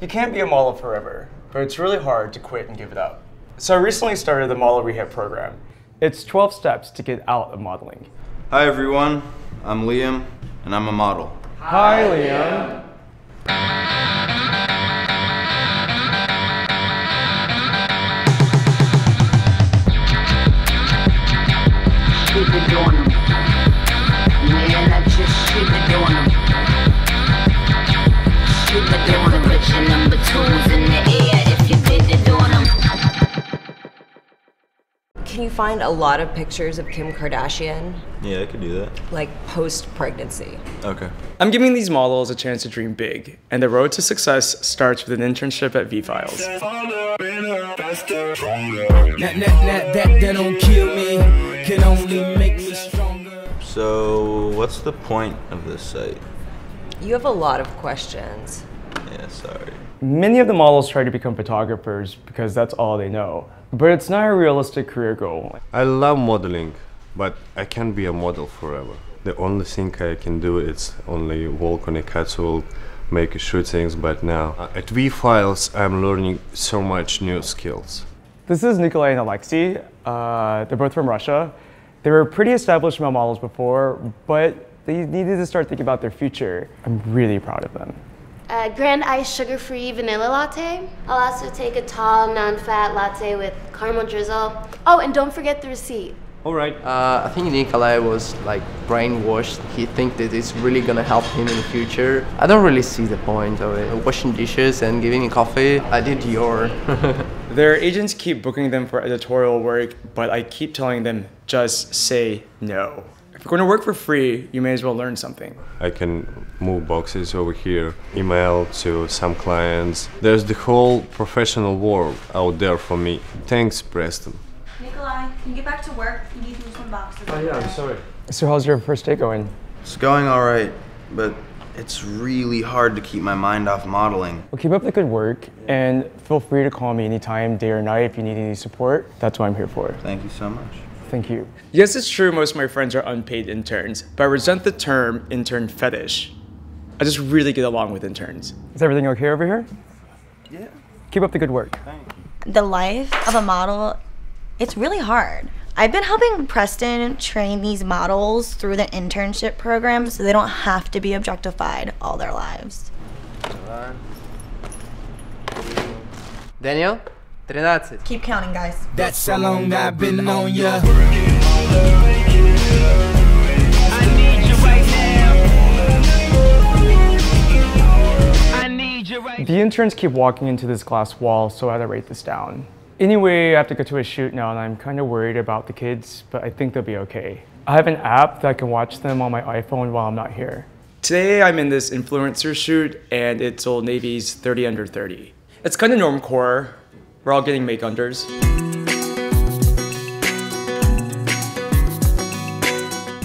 You can't be a model forever, but it's really hard to quit and give it up. So I recently started the Model Rehab program. It's 12 steps to get out of modeling. Hi everyone, I'm Liam, and I'm a model. Hi, Liam. Can you find a lot of pictures of Kim Kardashian, Yeah, I could do that. like post pregnancy? Okay. I'm giving these models a chance to dream big, and the road to success starts with an internship at VFILES. That, that, that, that, that don't kill me, can only make me stronger. So, what's the point of this site? You have a lot of questions. Yeah, sorry. Many of the models try to become photographers because that's all they know. But it's not a realistic career goal. I love modeling, but I can't be a model forever. The only thing I can do is only walk on a catwalk, make shootings. But now uh, at VFILES, I'm learning so much new skills. This is Nikolai and Alexei. Uh, they're both from Russia. They were pretty established male models before, but they needed to start thinking about their future. I'm really proud of them. Uh, grand iced sugar-free vanilla latte. I'll also take a tall, non-fat latte with caramel drizzle. Oh, and don't forget the receipt. All right. Uh, I think Nikolai was like brainwashed. He thinks that it's really gonna help him in the future. I don't really see the point of it. Washing dishes and giving coffee. I did your. Their agents keep booking them for editorial work, but I keep telling them just say no. If you're going to work for free, you may as well learn something. I can move boxes over here, email to some clients. There's the whole professional world out there for me. Thanks, Preston. Nikolai, can you get back to work? You need to move some boxes. Oh, yeah, I'm sorry. So, how's your first day going? It's going alright, but it's really hard to keep my mind off modeling. Well, keep up the good work and feel free to call me anytime, day or night, if you need any support. That's what I'm here for. Thank you so much. Thank you. Yes, it's true most of my friends are unpaid interns, but I resent the term intern fetish. I just really get along with interns. Is everything okay over here? Yeah. Keep up the good work. Thank you. The life of a model, it's really hard. I've been helping Preston train these models through the internship program so they don't have to be objectified all their lives. Daniel, 13. Keep counting, guys. That's how long I've been on ya. The interns keep walking into this glass wall, so I had to write this down. Anyway, I have to go to a shoot now, and I'm kind of worried about the kids, but I think they'll be okay. I have an app that I can watch them on my iPhone while I'm not here. Today, I'm in this influencer shoot, and it's Old Navy's 30 Under 30. It's kind of normcore. We're all getting make unders.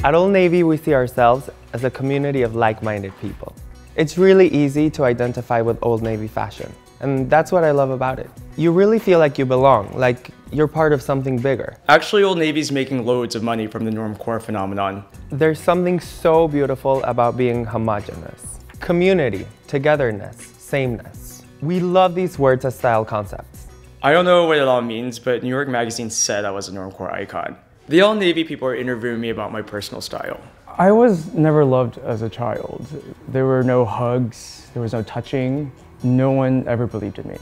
At Old Navy, we see ourselves as a community of like-minded people. It's really easy to identify with Old Navy fashion, and that's what I love about it. You really feel like you belong, like you're part of something bigger. Actually, Old Navy's making loads of money from the normcore phenomenon. There's something so beautiful about being homogenous. Community, togetherness, sameness. We love these words as style concepts. I don't know what it all means, but New York Magazine said I was a normcore icon. The Old Navy people are interviewing me about my personal style. I was never loved as a child. There were no hugs, there was no touching. No one ever believed in me.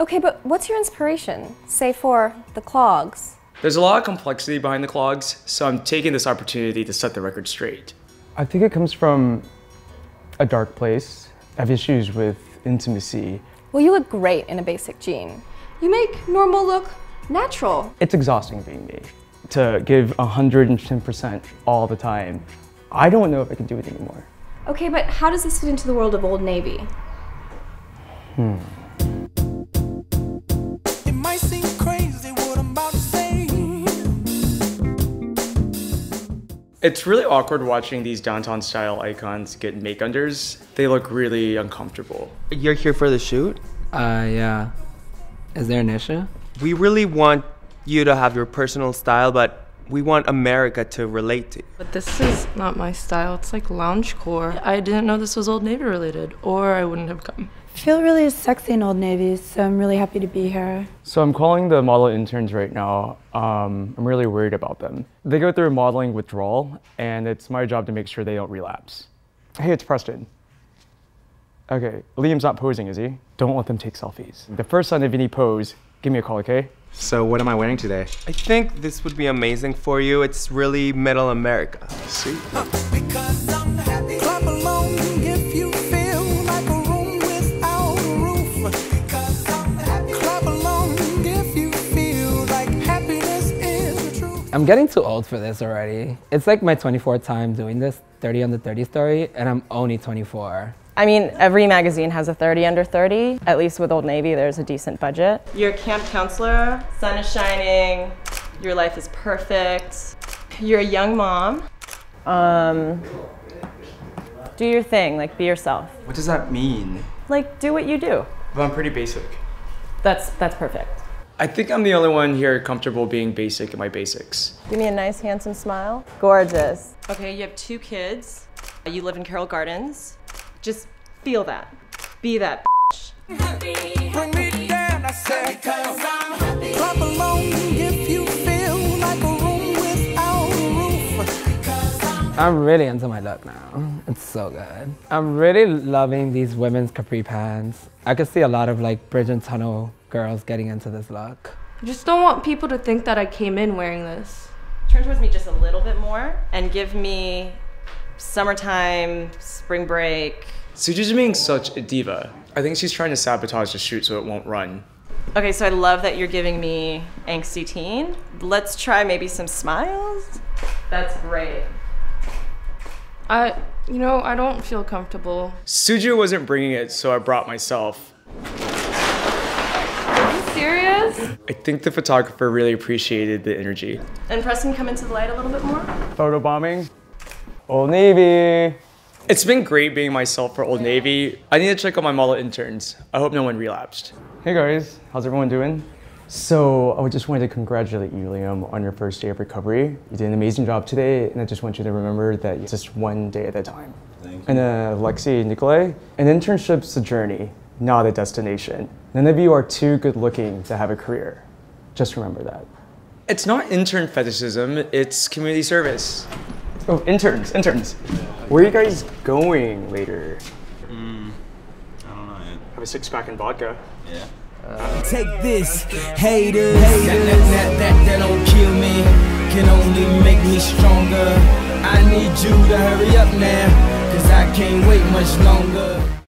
Okay, but what's your inspiration? Say for the clogs. There's a lot of complexity behind the clogs, so I'm taking this opportunity to set the record straight. I think it comes from a dark place. I have issues with intimacy. Well, you look great in a basic jean. You make normal look natural. It's exhausting being me. To give 110% all the time. I don't know if I can do it anymore. Okay, but how does this fit into the world of Old Navy? Hmm. It might seem crazy what I'm about to say. It's really awkward watching these downtown style icons get make unders. They look really uncomfortable. You're here for the shoot? Uh, yeah. Is there an issue? We really want you to have your personal style, but we want America to relate to. you. But this is not my style. It's like loungecore. I didn't know this was Old Navy related, or I wouldn't have come. I feel really sexy in Old Navy, so I'm really happy to be here. So I'm calling the model interns right now. Um, I'm really worried about them. They go through modeling withdrawal, and it's my job to make sure they don't relapse. Hey, it's Preston. Okay, Liam's not posing, is he? Don't let them take selfies. The first time that Vinny pose, give me a call, okay? So what am I wearing today? I think this would be amazing for you. It's really middle America. Sweet. Clap along if you feel like a room without a roof. Clap along if you feel like happiness is the truth. I'm getting too old for this already. It's like my 24th time doing this 30 under 30 story, and I'm only 24. I mean, every magazine has a 30 under 30. At least with Old Navy, there's a decent budget. You're a camp counselor, sun is shining, your life is perfect. You're a young mom. Um, do your thing, like be yourself. What does that mean? Like do what you do. But I'm pretty basic. That's that's perfect. I think I'm the only one here comfortable being basic in my basics. Give me a nice handsome smile. Gorgeous. Okay, you have two kids. You live in Carroll Gardens. Just feel that. Be that. Bring me down, I said. Clap along if you feel like a room without a roof. I'm really into my look now. It's so good. I'm really loving these women's capri pants. I could see a lot of like bridge and tunnel girls getting into this look. I just don't want people to think that I came in wearing this. Turn towards me just a little bit more and give me summertime, spring break. Soo Joo's being such a diva. I think she's trying to sabotage the shoot so it won't run. Okay, so I love that you're giving me angsty teen. Let's try maybe some smiles. That's great. I, you know, I don't feel comfortable. Suju wasn't bringing it, so I brought myself. Are you serious? I think the photographer really appreciated the energy. And Preston, come into the light a little bit more. Photo bombing. Old Navy. It's been great being myself for Old Navy. I need to check on my model interns. I hope no one relapsed. Hey guys, how's everyone doing? So I just wanted to congratulate you, Liam, on your first day of recovery. You did an amazing job today, and I just want you to remember that it's just one day at a time. Thank you. And uh, Lexi, and Nikolai, an internship's a journey, not a destination. None of you are too good looking to have a career. Just remember that. It's not intern fetishism, it's community service. Oh, interns, interns. Where are you guys going later? Mm, I don't know yet. Have a six pack and vodka. Yeah. Take this, haters. That, that, that, that, that don't kill me, can only make me stronger. I need you to hurry up now, cause I can't wait much longer.